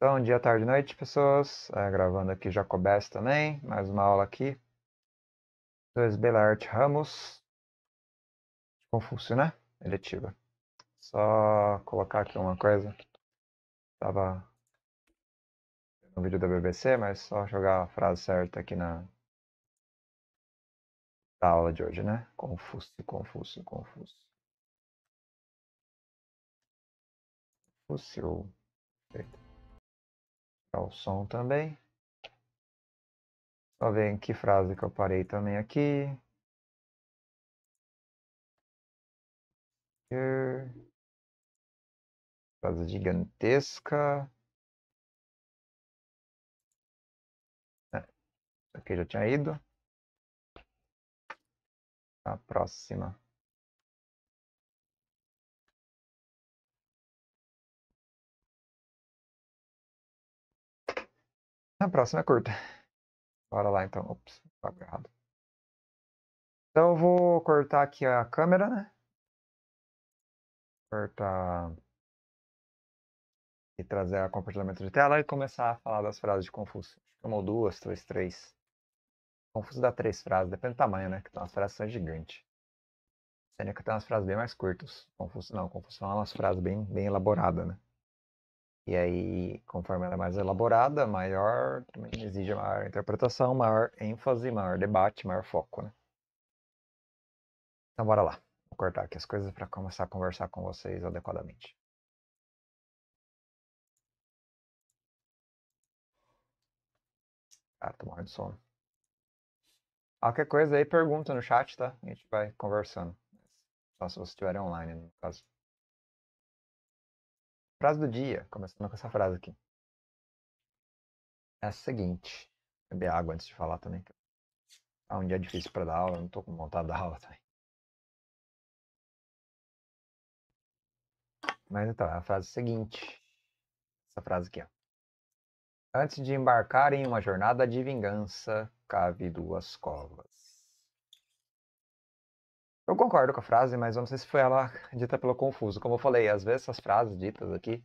Então, dia, tarde, noite, pessoas. É, gravando aqui Jacobés também. Mais uma aula aqui. 2 Belart Ramos. Confúcio, né? Eletiva. Só colocar aqui uma coisa. Tava no vídeo da BBC, mas só jogar a frase certa aqui na da aula de hoje, né? Confúcio, Confúcio, Confúcio. Confúcio. Perfeito o som também. Só ver em que frase que eu parei também aqui. Frase gigantesca. É, aqui já tinha ido. A próxima. A próxima é curta. Bora lá então. Ops, pago errado. Então eu vou cortar aqui a câmera, né? Cortar e trazer a compartilhamento de tela e começar a falar das frases de Confúcio. Uma ou duas, três, três. Confúcio dá três frases, depende do tamanho, né? Que umas frases são gigantes. Sêneca tem umas frases bem mais curtas. Confúcio não, Confúcio é umas frases bem, bem elaboradas, né? E aí, conforme ela é mais elaborada, maior, também exige maior interpretação, maior ênfase, maior debate, maior foco, né? Então, bora lá. Vou cortar aqui as coisas para começar a conversar com vocês adequadamente. Ah, tô morrendo de sono. Qualquer coisa aí, pergunta no chat, tá? A gente vai conversando. Só se vocês estiverem online, no caso. Frase do dia, começando com essa frase aqui. É a seguinte. Beber água antes de falar também. Ah, um dia difícil para dar aula, não tô com vontade da aula também. Mas então, é a frase seguinte. Essa frase aqui, ó. Antes de embarcar em uma jornada de vingança, cabe duas covas. Eu concordo com a frase, mas eu não sei se foi ela dita pelo confuso. Como eu falei, às vezes essas frases ditas aqui,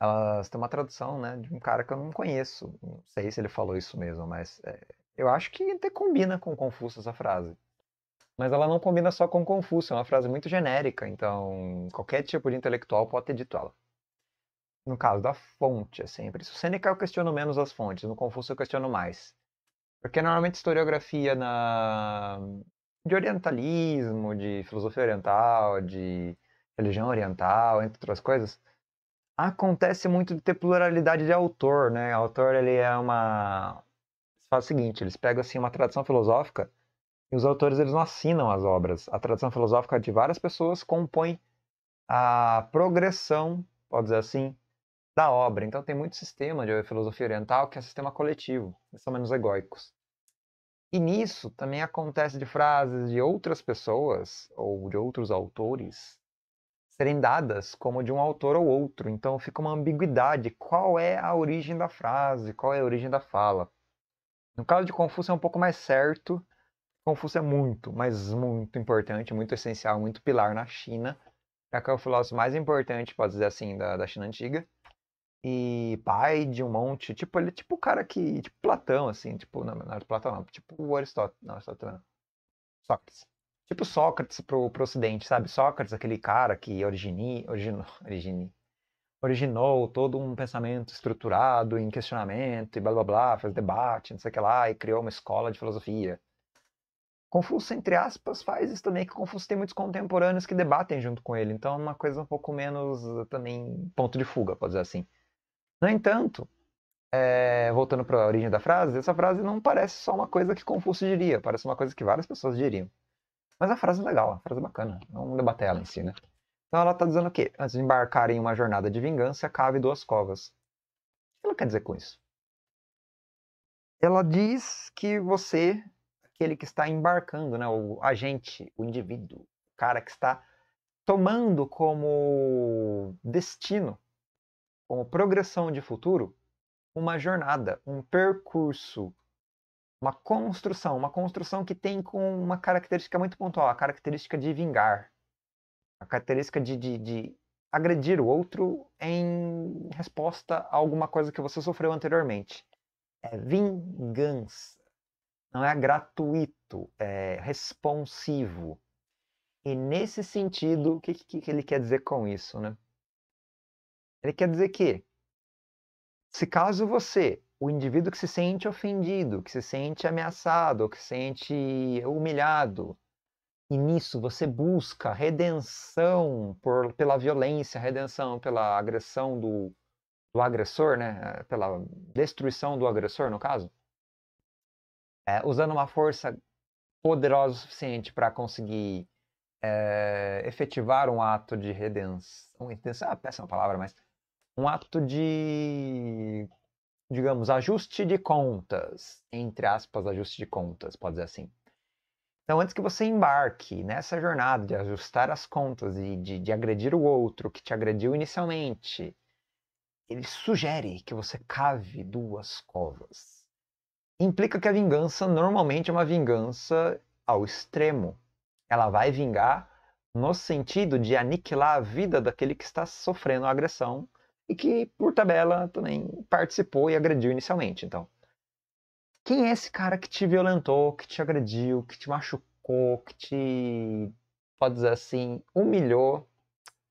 elas têm uma tradução, né, de um cara que eu não conheço. Não sei se ele falou isso mesmo, mas é, eu acho que até combina com Confúcio essa frase. Mas ela não combina só com Confúcio, é uma frase muito genérica, então qualquer tipo de intelectual pode ter dito ela. No caso da fonte, é sempre. Se o Seneca eu questiono menos as fontes, no Confúcio eu questiono mais. Porque normalmente historiografia na, de orientalismo, de filosofia oriental, de religião oriental, entre outras coisas, acontece muito de ter pluralidade de autor, né? O autor, ele é uma... faz o seguinte, eles pegam, assim, uma tradição filosófica e os autores, eles não assinam as obras. A tradição filosófica de várias pessoas compõe a progressão, pode dizer assim, da obra. Então tem muito sistema de filosofia oriental que é sistema coletivo, eles são menos egóicos. E nisso também acontece de frases de outras pessoas ou de outros autores serem dadas como de um autor ou outro. Então fica uma ambiguidade. Qual é a origem da frase? Qual é a origem da fala? No caso de Confúcio é um pouco mais certo. Confúcio é muito, mas muito importante, muito essencial, muito pilar na China. É o filósofo mais importante, pode dizer assim, da, da China antiga e pai de um monte. Tipo, ele é tipo o cara que. Tipo Platão, assim. Tipo, não, não é Platão, não. Tipo o Aristóteles. Não, Aristóteles não. Sócrates. Tipo Sócrates pro, pro ocidente, sabe? Sócrates, aquele cara que origini, originou, origini, originou todo um pensamento estruturado em questionamento e blá blá blá, fez debate, não sei o que lá, e criou uma escola de filosofia. Confúcio, entre aspas, faz isso também, que Confúcio tem muitos contemporâneos que debatem junto com ele, então é uma coisa um pouco menos também ponto de fuga, pode dizer assim. No entanto, é, voltando para a origem da frase, essa frase não parece só uma coisa que Confúcio diria, parece uma coisa que várias pessoas diriam. Mas a frase é legal, a frase é bacana, vamos debater ela em si, né? Então ela está dizendo o quê? Antes de embarcar em uma jornada de vingança, cabe duas covas. O que ela quer dizer com isso? Ela diz que você, aquele que está embarcando, né, o agente, o indivíduo, o cara que está tomando como destino como progressão de futuro, uma jornada, um percurso, uma construção, uma construção que tem com uma característica muito pontual, a característica de vingar, a característica de, de, de agredir o outro em resposta a alguma coisa que você sofreu anteriormente. É vingança. Não é gratuito, é responsivo. E nesse sentido, o que, que ele quer dizer com isso, né? Ele quer dizer que, se caso você, o indivíduo que se sente ofendido, que se sente ameaçado, que se sente humilhado, e nisso você busca redenção por, pela violência, redenção pela agressão do, do agressor, né? pela destruição do agressor, no caso, é, usando uma força poderosa o suficiente para conseguir é, efetivar um ato de redenção, redenção é péssima palavra, mas um ato de, digamos, ajuste de contas, entre aspas, ajuste de contas, pode dizer assim. Então, antes que você embarque nessa jornada de ajustar as contas e de, de agredir o outro que te agrediu inicialmente, ele sugere que você cave duas covas. Implica que a vingança normalmente é uma vingança ao extremo. Ela vai vingar no sentido de aniquilar a vida daquele que está sofrendo a agressão e que, por tabela, também participou e agrediu inicialmente. Então, quem é esse cara que te violentou, que te agrediu, que te machucou, que te, pode dizer assim, humilhou,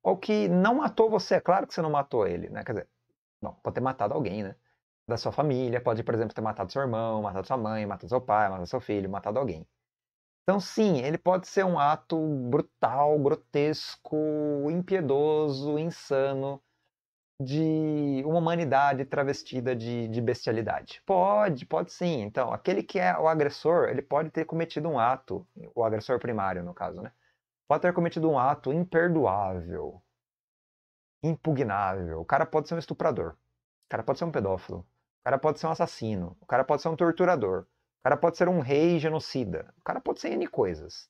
ou que não matou você? É claro que você não matou ele, né? Quer dizer, bom, pode ter matado alguém, né? Da sua família, pode, por exemplo, ter matado seu irmão, matado sua mãe, matado seu pai, matado seu filho, matado alguém. Então, sim, ele pode ser um ato brutal, grotesco, impiedoso, insano, de uma humanidade travestida de, de, bestialidade? Pode, pode sim. Então, aquele que é o agressor, ele pode ter cometido um ato, o agressor primário, no caso, né? Pode ter cometido um ato imperdoável, impugnável. O cara pode ser um estuprador. O cara pode ser um pedófilo. O cara pode ser um assassino. O cara pode ser um torturador. O cara pode ser um rei genocida. O cara pode ser N coisas.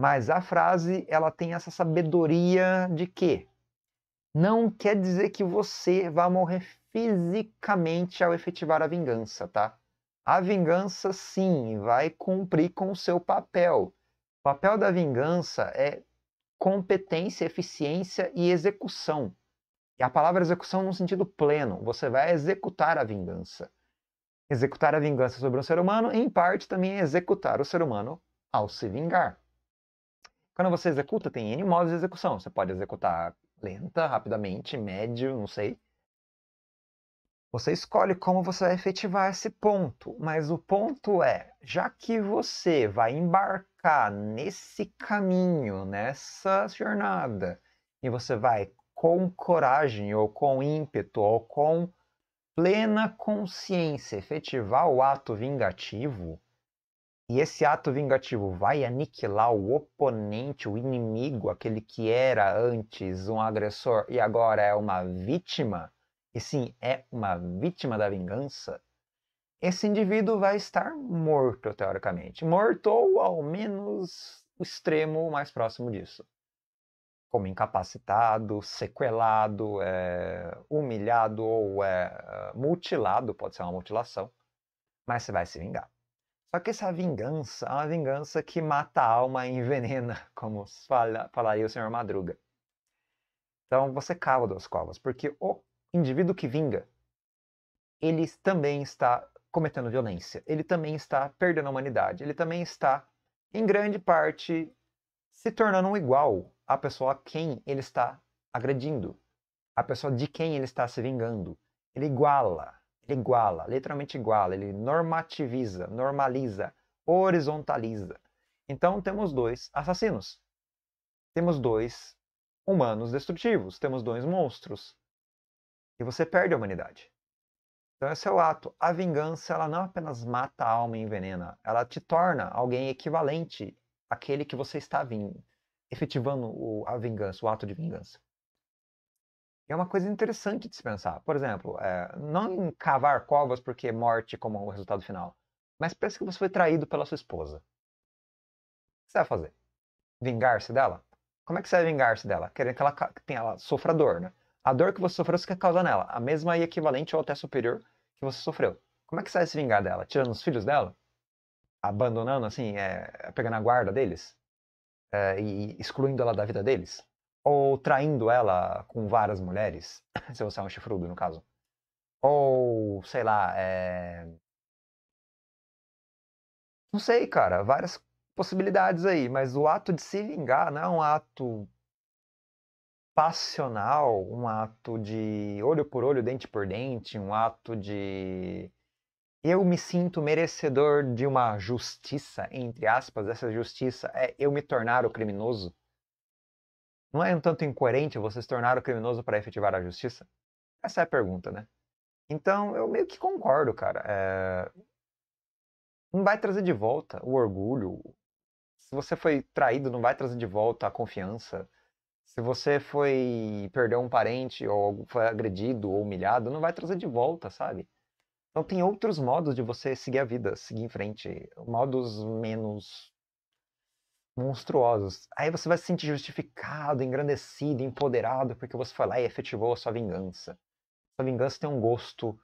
Mas a frase, ela tem essa sabedoria de quê? Não quer dizer que você vai morrer fisicamente ao efetivar a vingança, tá? A vingança, sim, vai cumprir com o seu papel. O papel da vingança é competência, eficiência e execução. E a palavra execução no sentido pleno. Você vai executar a vingança. Executar a vingança sobre um ser humano, em parte, também é executar o ser humano ao se vingar. Quando você executa, tem N modos de execução. Você pode executar lenta, rapidamente, médio, não sei. Você escolhe como você vai efetivar esse ponto, mas o ponto é, já que você vai embarcar nesse caminho, nessa jornada, e você vai com coragem, ou com ímpeto, ou com plena consciência efetivar o ato vingativo, e esse ato vingativo vai aniquilar o oponente, o inimigo, aquele que era antes um agressor e agora é uma vítima, e sim, é uma vítima da vingança, esse indivíduo vai estar morto, teoricamente. Morto ou ao menos o extremo mais próximo disso. Como incapacitado, sequelado, é, humilhado ou é, mutilado, pode ser uma mutilação, mas você vai se vingar. Só que essa vingança é uma vingança que mata a alma e envenena, como fala, falaria o senhor Madruga. Então você cava duas covas, porque o indivíduo que vinga, ele também está cometendo violência, ele também está perdendo a humanidade, ele também está, em grande parte, se tornando um igual à pessoa a quem ele está agredindo, a pessoa de quem ele está se vingando. Ele iguala ele iguala, literalmente iguala, ele normativiza, normaliza, horizontaliza. Então temos dois assassinos. Temos dois humanos destrutivos, temos dois monstros. E você perde a humanidade. Então esse é o ato. A vingança, ela não apenas mata a alma e envenena, ela te torna alguém equivalente àquele que você está vindo, efetivando a vingança, o ato de vingança é uma coisa interessante de se pensar. Por exemplo, é, não cavar covas porque é morte como o resultado final, mas pensa que você foi traído pela sua esposa. O que você vai fazer? Vingar-se dela? Como é que você vai vingar-se dela? Querendo que ela, tenha, ela sofra dor, né? A dor que você sofreu, você quer causar nela. A mesma e equivalente ou até superior que você sofreu. Como é que você vai se vingar dela? Tirando os filhos dela? Abandonando, assim, é, pegando a guarda deles? É, e excluindo ela da vida deles? Ou traindo ela com várias mulheres, se você é um chifrudo, no caso. Ou, sei lá, é... Não sei, cara, várias possibilidades aí, mas o ato de se vingar não é um ato passional, um ato de olho por olho, dente por dente, um ato de eu me sinto merecedor de uma justiça, entre aspas, essa justiça é eu me tornar o criminoso. Não é um tanto incoerente você se tornar o criminoso para efetivar a justiça? Essa é a pergunta, né? Então, eu meio que concordo, cara. É... Não vai trazer de volta o orgulho. Se você foi traído, não vai trazer de volta a confiança. Se você foi perder um parente ou foi agredido ou humilhado, não vai trazer de volta, sabe? Então tem outros modos de você seguir a vida, seguir em frente, modos menos monstruosos. Aí você vai se sentir justificado, engrandecido, empoderado, porque você foi lá e efetivou a sua vingança. A vingança tem um gosto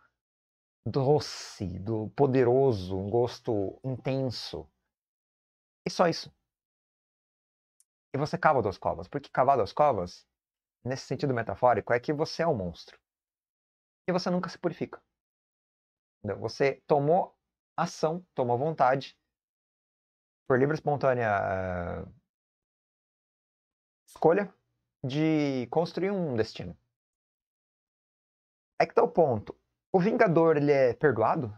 doce, do poderoso, um gosto intenso. E só isso. E você cava duas covas. Porque cavar duas covas, nesse sentido metafórico, é que você é um monstro. E você nunca se purifica. Você tomou ação, tomou vontade, por livre espontânea uh, escolha de construir um destino. É que tá o ponto. O Vingador, ele é perdoado?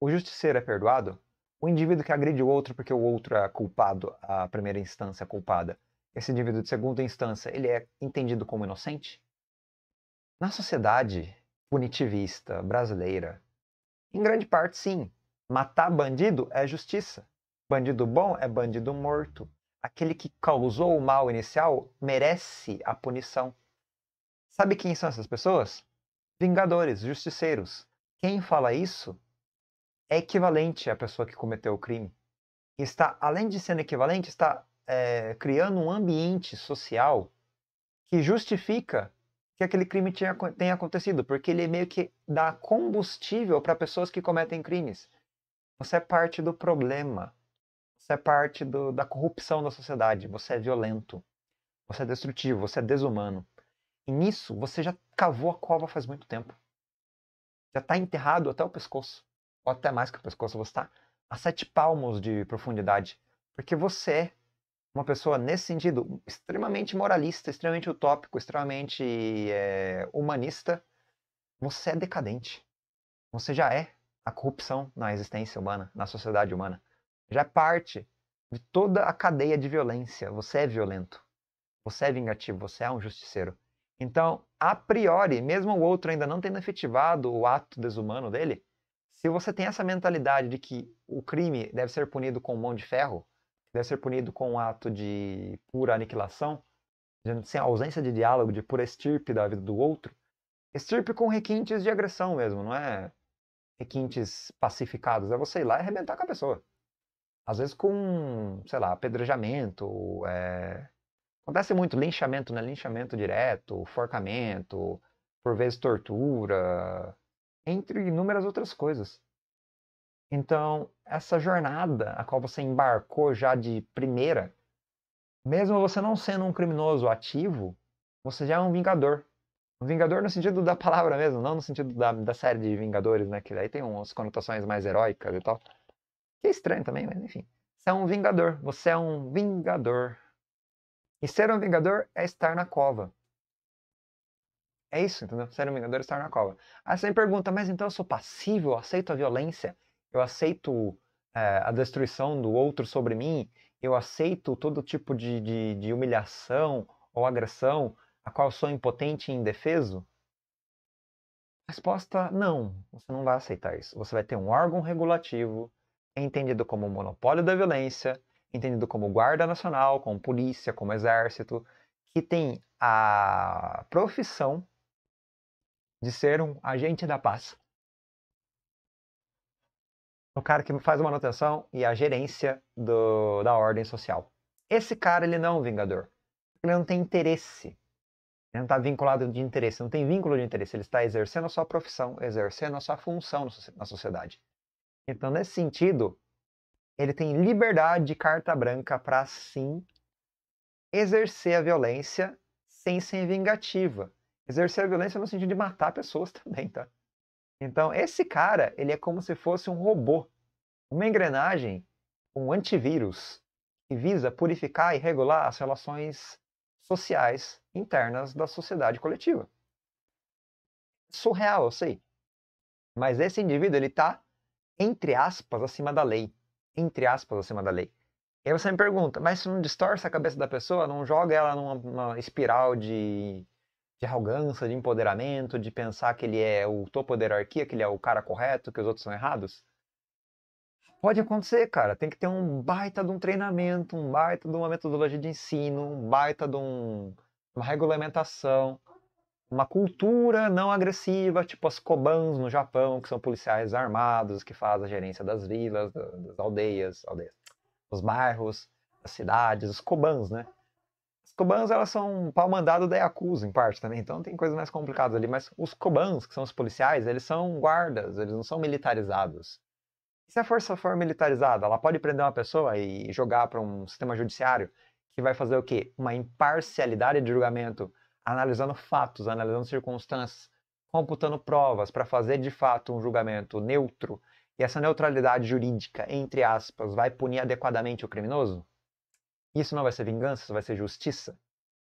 O Justiceiro é perdoado? O indivíduo que agride o outro porque o outro é culpado, a primeira instância é culpada, esse indivíduo de segunda instância, ele é entendido como inocente? Na sociedade punitivista brasileira, em grande parte, sim. Matar bandido é justiça. Bandido bom é bandido morto. Aquele que causou o mal inicial merece a punição. Sabe quem são essas pessoas? Vingadores, justiceiros. Quem fala isso é equivalente à pessoa que cometeu o crime. Está, além de ser equivalente, está é, criando um ambiente social que justifica que aquele crime tinha, tenha acontecido, porque ele meio que dá combustível para pessoas que cometem crimes. Você é parte do problema. Você é parte do, da corrupção da sociedade. Você é violento. Você é destrutivo. Você é desumano. E nisso você já cavou a cova faz muito tempo. Já está enterrado até o pescoço. Ou até mais que o pescoço. Você está a sete palmos de profundidade. Porque você é uma pessoa nesse sentido extremamente moralista, extremamente utópico, extremamente é, humanista, você é decadente. Você já é a corrupção na existência humana, na sociedade humana. Já é parte de toda a cadeia de violência. Você é violento. Você é vingativo. Você é um justiceiro. Então, a priori, mesmo o outro ainda não tendo efetivado o ato desumano dele, se você tem essa mentalidade de que o crime deve ser punido com mão de ferro, deve ser punido com um ato de pura aniquilação, sem ausência de diálogo, de pura estirpe da vida do outro. Estirpe com requintes de agressão mesmo, não é requintes pacificados. É você ir lá e arrebentar com a pessoa. Às vezes com, sei lá, apedrejamento, é... acontece muito linchamento, né? Linchamento direto, forcamento, por vezes tortura, entre inúmeras outras coisas. Então, essa jornada a qual você embarcou já de primeira, mesmo você não sendo um criminoso ativo, você já é um vingador. Um vingador no sentido da palavra mesmo, não no sentido da, da série de Vingadores, né? Que daí tem umas conotações mais heróicas e tal. Que é estranho também, mas enfim. Você é um vingador. Você é um vingador. E ser um vingador é estar na cova. É isso, entendeu? Ser um vingador é estar na cova. Aí você me pergunta, mas então eu sou passível, eu aceito a violência? eu aceito é, a destruição do outro sobre mim, eu aceito todo tipo de, de, de humilhação ou agressão a qual sou impotente e indefeso? Resposta: não, você não vai aceitar isso. Você vai ter um órgão regulativo, entendido como monopólio da violência, entendido como guarda nacional, como polícia, como exército, que tem a profissão de ser um agente da paz o cara que faz a manutenção e a gerência do, da ordem social. Esse cara, ele não é um vingador. Ele não tem interesse. Ele não está vinculado de interesse, não tem vínculo de interesse. Ele está exercendo a sua profissão, exercendo a sua função na sociedade. Então, nesse sentido, ele tem liberdade de carta branca para sim exercer a violência sem ser vingativa. Exercer a violência no sentido de matar pessoas também, tá? Então, esse cara, ele é como se fosse um robô, uma engrenagem, um antivírus que visa purificar e regular as relações sociais internas da sociedade coletiva. Surreal, eu sei. Mas esse indivíduo, ele está, entre aspas, acima da lei. Entre aspas, acima da lei. E aí você me pergunta, mas isso não distorce a cabeça da pessoa? Não joga ela numa espiral de, de arrogância, de empoderamento, de pensar que ele é o topo da hierarquia, que ele é o cara correto, que os outros são errados? Pode acontecer, cara. Tem que ter um baita de um treinamento, um baita de uma metodologia de ensino, um baita de um, uma regulamentação, uma cultura não agressiva, tipo as Kobans no Japão, que são policiais armados que fazem a gerência das vilas, das aldeias, aldeias, dos bairros, das cidades, os Kobans, né? As Kobans, elas são um pau mandado da Yakuza, em parte também, então tem coisas mais complicadas ali, mas os Kobans, que são os policiais, eles são guardas, eles não são militarizados. E se a força for militarizada, ela pode prender uma pessoa e jogar para um sistema judiciário que vai fazer o quê? Uma imparcialidade de julgamento, analisando fatos, analisando circunstâncias, computando provas para fazer de fato um julgamento neutro. E essa neutralidade jurídica, entre aspas, vai punir adequadamente o criminoso? Isso não vai ser vingança, isso vai ser justiça,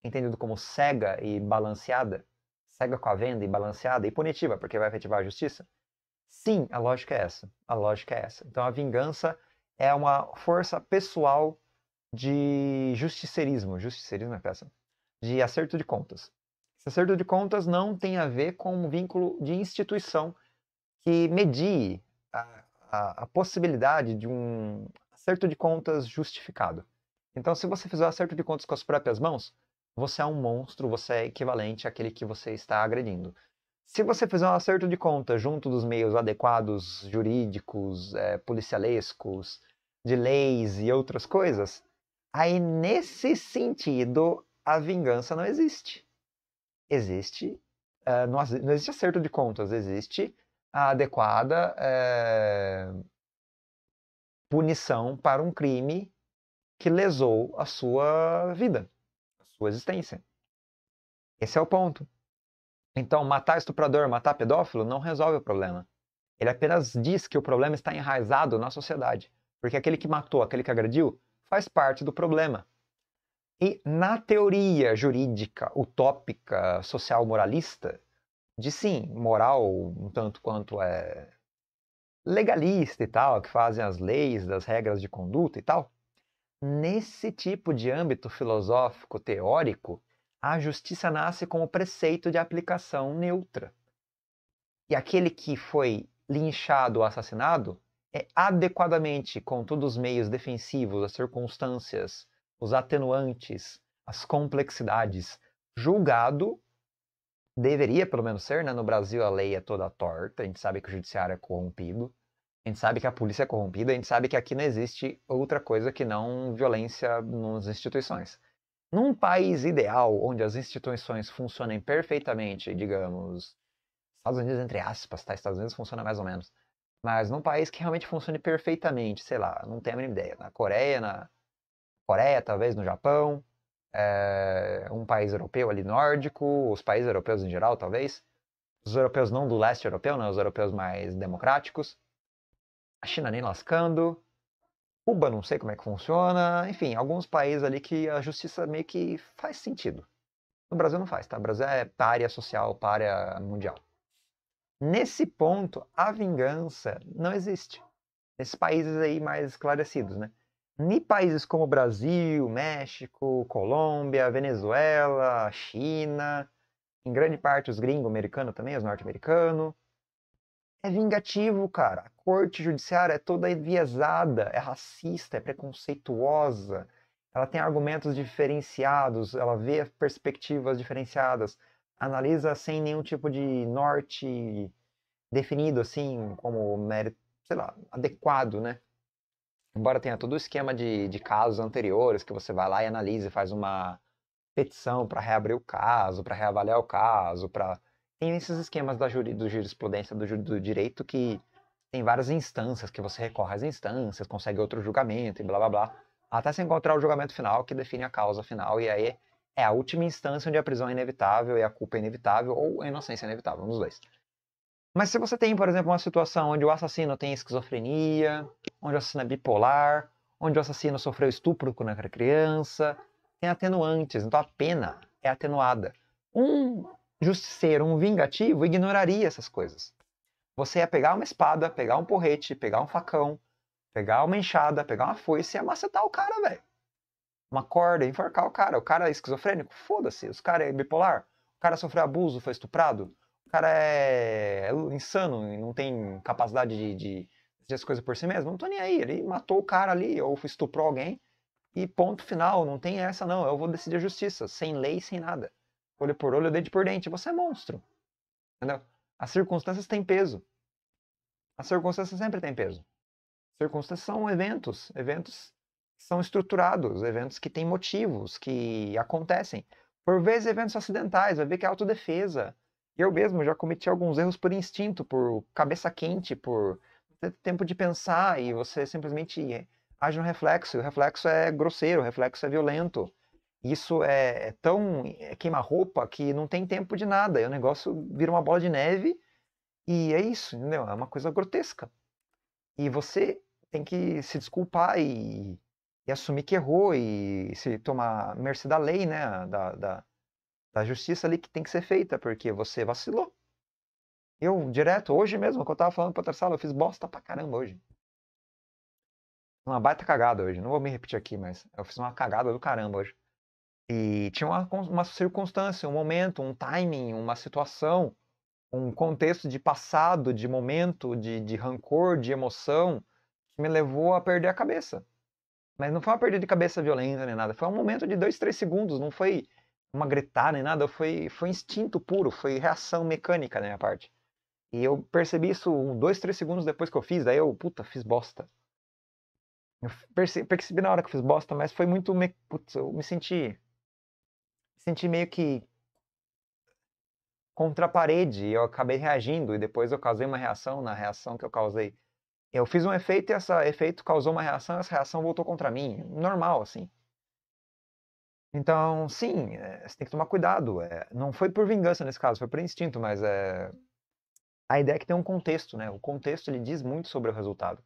entendido como cega e balanceada, cega com a venda e balanceada e punitiva, porque vai efetivar a justiça. Sim, a lógica é essa. A lógica é essa. Então a vingança é uma força pessoal de justicerismo. Justicerismo é peça. De acerto de contas. Esse acerto de contas não tem a ver com um vínculo de instituição que medie a, a, a possibilidade de um acerto de contas justificado. Então, se você fizer o acerto de contas com as próprias mãos, você é um monstro, você é equivalente àquele que você está agredindo. Se você fizer um acerto de conta junto dos meios adequados, jurídicos, é, policialescos, de leis e outras coisas, aí nesse sentido a vingança não existe. Existe, é, não, não, existe acerto de contas, existe a adequada é, punição para um crime que lesou a sua vida, a sua existência. Esse é o ponto. Então, matar estuprador, matar pedófilo não resolve o problema. Ele apenas diz que o problema está enraizado na sociedade. Porque aquele que matou, aquele que agrediu, faz parte do problema. E na teoria jurídica, utópica, social moralista, de sim, moral um tanto quanto é legalista e tal, que fazem as leis, das regras de conduta e tal, nesse tipo de âmbito filosófico teórico, a justiça nasce como preceito de aplicação neutra. E aquele que foi linchado ou assassinado é adequadamente, com todos os meios defensivos, as circunstâncias, os atenuantes, as complexidades, julgado, deveria pelo menos ser, né? No Brasil a lei é toda torta, a gente sabe que o judiciário é corrompido, a gente sabe que a polícia é corrompida, a gente sabe que aqui não existe outra coisa que não violência nas instituições. Num país ideal, onde as instituições funcionem perfeitamente, digamos, Estados Unidos entre aspas, tá? Estados Unidos funciona mais ou menos. Mas num país que realmente funcione perfeitamente, sei lá, não tenho a mínima ideia. Na Coreia, na Coreia, talvez no Japão, é, um país europeu ali nórdico, os países europeus em geral, talvez. Os europeus não do leste europeu, né? Os europeus mais democráticos. A China nem lascando. Cuba, não sei como é que funciona. Enfim, alguns países ali que a justiça meio que faz sentido. No Brasil não faz, tá? O Brasil é párea social, párea mundial. Nesse ponto, a vingança não existe. Nesses países aí mais esclarecidos, né? Em países como Brasil, México, Colômbia, Venezuela, China, em grande parte os gringos americanos também, os norte-americanos, é vingativo, cara. A corte judiciária é toda enviesada, é racista, é preconceituosa. Ela tem argumentos diferenciados, ela vê perspectivas diferenciadas, analisa sem nenhum tipo de norte definido, assim, como mérito, sei lá, adequado, né? Embora tenha todo o esquema de, de casos anteriores que você vai lá e analisa e faz uma petição para reabrir o caso, para reavaliar o caso, para tem esses esquemas da juri, do jurisprudência do, do direito que tem várias instâncias que você recorre às instâncias, consegue outro julgamento e blá blá blá. até se encontrar o julgamento final que define a causa final, e aí é a última instância onde a prisão é inevitável e a culpa é inevitável, ou a inocência é inevitável, um dos dois. Mas se você tem, por exemplo, uma situação onde o assassino tem esquizofrenia, onde o assassino é bipolar, onde o assassino sofreu estupro quando era criança, tem atenuantes, então a pena é atenuada. Um justiceiro, um vingativo, ignoraria essas coisas. Você ia pegar uma espada, pegar um porrete, pegar um facão, pegar uma enxada, pegar uma foice e amacetar o cara, velho. Uma corda, enforcar o cara. O cara é esquizofrênico? Foda-se. Os cara é bipolar? O cara sofreu abuso, foi estuprado? O cara é insano e não tem capacidade de, de as coisas por si mesmo? Não tô nem aí. Ele matou o cara ali ou estuprou alguém e ponto final. Não tem essa, não. Eu vou decidir a justiça. Sem lei, sem nada. Olho por olho, dente por dente. Você é monstro. Entendeu? As circunstâncias têm peso. As circunstâncias sempre têm peso. Circunstâncias são eventos, eventos são estruturados, eventos que têm motivos, que acontecem. Por vezes, eventos acidentais, vai ver que é autodefesa. Eu mesmo já cometi alguns erros por instinto, por cabeça quente, por ter tempo de pensar e você simplesmente age no reflexo. O reflexo é grosseiro, o reflexo é violento. Isso é, é tão é queima-roupa que não tem tempo de nada. E o negócio vira uma bola de neve e é isso, entendeu? É uma coisa grotesca. E você tem que se desculpar e, e assumir que errou e se tomar mercê da lei, né? Da, da, da justiça ali que tem que ser feita, porque você vacilou. Eu, direto, hoje mesmo, quando eu tava falando pra outra sala, eu fiz bosta pra caramba hoje. Uma baita cagada hoje. Não vou me repetir aqui, mas eu fiz uma cagada do caramba hoje. E tinha uma, uma circunstância, um momento, um timing, uma situação um contexto de passado, de momento, de, de rancor, de emoção, que me levou a perder a cabeça. Mas não foi uma perda de cabeça violenta nem nada, foi um momento de dois, três segundos, não foi uma gritar nem nada, foi, foi instinto puro, foi reação mecânica da minha parte. E eu percebi isso dois, três segundos depois que eu fiz, daí eu, puta, fiz bosta. Eu percebi, percebi na hora que eu fiz bosta, mas foi muito. Me, putz, eu me senti. Me senti meio que contra a parede e eu acabei reagindo e depois eu causei uma reação na reação que eu causei. Eu fiz um efeito e esse efeito causou uma reação e essa reação voltou contra mim. Normal, assim. Então, sim, é, você tem que tomar cuidado. É, não foi por vingança nesse caso, foi por instinto, mas é, a ideia é que tem um contexto, né? O contexto ele diz muito sobre o resultado.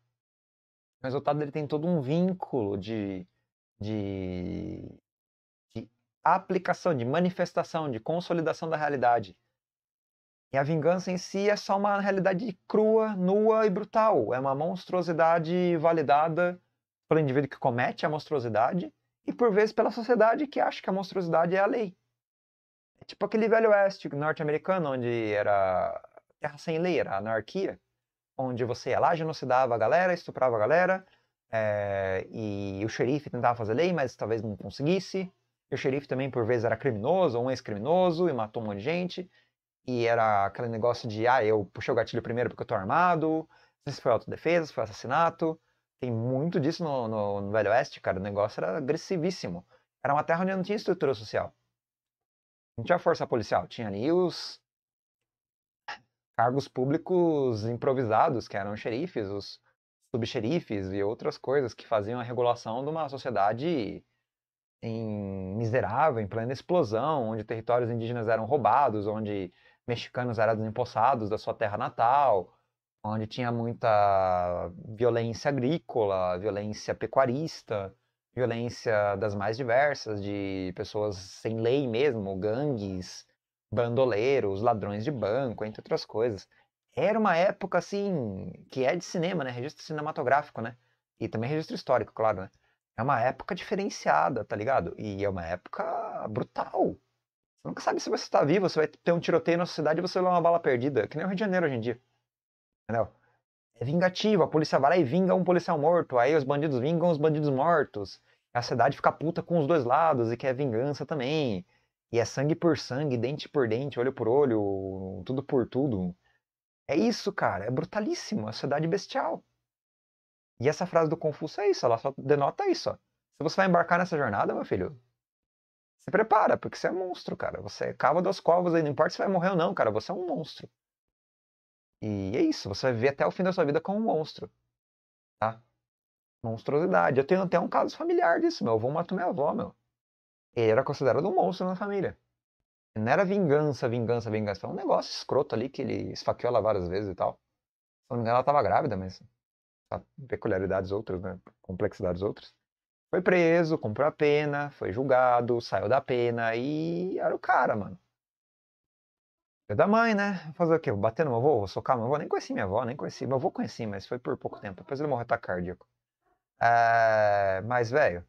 O resultado ele tem todo um vínculo de, de, de aplicação, de manifestação, de consolidação da realidade. E a vingança em si é só uma realidade crua, nua e brutal. É uma monstruosidade validada pelo indivíduo que comete a monstruosidade e por vezes pela sociedade que acha que a monstruosidade é a lei. É tipo aquele velho oeste norte-americano onde era terra sem lei, era anarquia, onde você ia lá, genocidava a galera, estuprava a galera, é, e o xerife tentava fazer lei, mas talvez não conseguisse. E o xerife também, por vezes, era criminoso ou um ex-criminoso e matou um monte de gente e era aquele negócio de, ah, eu puxei o gatilho primeiro porque eu tô armado, se foi autodefesa, se foi assassinato. Tem muito disso no, no, no Velho Oeste, cara. O negócio era agressivíssimo. Era uma terra onde não tinha estrutura social. Não tinha força policial. Tinha ali os cargos públicos improvisados, que eram xerifes, os subxerifes e outras coisas que faziam a regulação de uma sociedade em miserável, em plena explosão, onde territórios indígenas eram roubados, onde mexicanos eram desempossados da sua terra natal, onde tinha muita violência agrícola, violência pecuarista, violência das mais diversas, de pessoas sem lei mesmo, gangues, bandoleiros, ladrões de banco, entre outras coisas. Era uma época, assim, que é de cinema, né? Registro cinematográfico, né? E também registro histórico, claro, né? É uma época diferenciada, tá ligado? E é uma época brutal. Você nunca sabe se você está vivo, você vai ter um tiroteio na cidade e você vai uma bala perdida. Que nem o Rio de Janeiro hoje em dia. Entendeu? É vingativo, a polícia vai lá e vinga um policial morto, aí os bandidos vingam os bandidos mortos. A cidade fica puta com os dois lados e quer vingança também. E é sangue por sangue, dente por dente, olho por olho, tudo por tudo. É isso, cara, é brutalíssimo, é a cidade bestial. E essa frase do Confúcio é isso, ela só denota isso. Ó. Se você vai embarcar nessa jornada, meu filho, se prepara, porque você é monstro, cara. Você é cava das covas aí, não importa se vai morrer ou não, cara, você é um monstro. E é isso, você vai viver até o fim da sua vida como um monstro. Tá? Monstruosidade. Eu tenho até um caso familiar disso, meu avô matou minha avó, meu. Ele era considerado um monstro na família. Não era vingança, vingança, vingança. Foi um negócio escroto ali que ele esfaqueou ela várias vezes e tal. Se não me engano, ela tava grávida, mas peculiaridades outras, né? Complexidades outras. Foi preso, cumpriu a pena, foi julgado, saiu da pena e era o cara, mano. Filho da mãe, né? Fazer o quê? Vou bater no meu avô? Vou socar meu avô? Nem conheci minha avó, nem conheci. Meu avô conheci, mas foi por pouco tempo. Depois ele morreu ataque cardíaco. É... Mas, velho,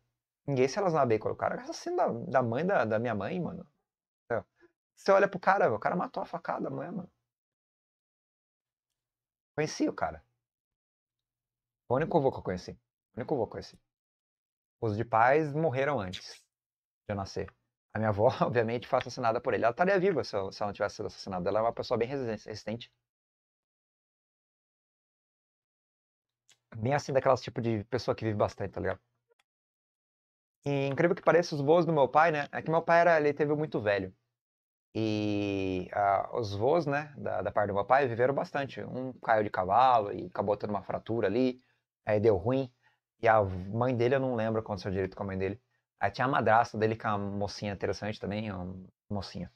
ninguém se relaciona bem com o cara. Assassino da, da mãe da, da minha mãe, mano. Você olha pro cara, o cara matou a facada, não é, mano? Conheci o cara. O único avô que eu conheci. O único avô que eu conheci. Os de pais morreram antes de eu nascer. A minha avó, obviamente, foi assassinada por ele. Ela estaria viva se, eu, se ela não tivesse sido assassinada. Ela é uma pessoa bem resistente. Bem assim, daquelas tipo de pessoa que vive bastante, tá ligado? E incrível que pareça, os voos do meu pai, né? É que meu pai era, ele teve muito velho. E uh, os voos, né, da, da, parte do meu pai, viveram bastante. Um caiu de cavalo e acabou tendo uma fratura ali, aí deu ruim. E a mãe dele, eu não lembro o que aconteceu direito com a mãe dele. Aí tinha a madrasta dele, que é uma mocinha interessante também, uma mocinha,